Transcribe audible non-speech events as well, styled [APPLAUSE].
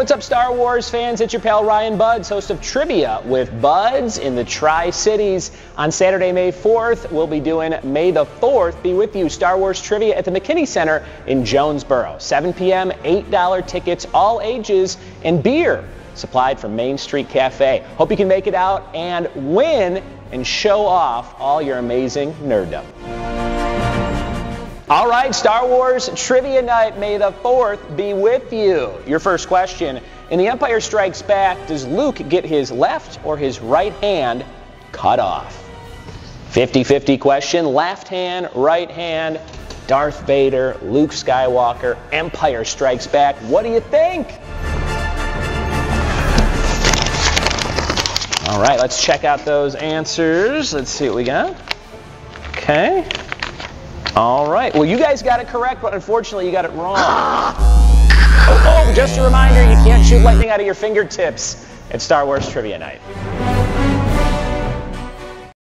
what's up, Star Wars fans? It's your pal Ryan Budds, host of Trivia with Budds in the Tri Cities. On Saturday, May 4th, we'll be doing May the 4th. Be with you, Star Wars Trivia at the McKinney Center in Jonesborough. 7 p.m., $8 tickets, all ages, and beer supplied from Main Street Cafe. Hope you can make it out and win and show off all your amazing nerddom. All right, Star Wars Trivia Night, May the 4th be with you. Your first question In The Empire Strikes Back, does Luke get his left or his right hand cut off? 50 50 question left hand, right hand, Darth Vader, Luke Skywalker, Empire Strikes Back. What do you think? All right, let's check out those answers. Let's see what we got. Okay. All right. Well, you guys got it correct, but unfortunately, you got it wrong. Oh, [GASPS] oh, just a reminder you can't shoot lightning out of your fingertips at Star Wars Trivia Night.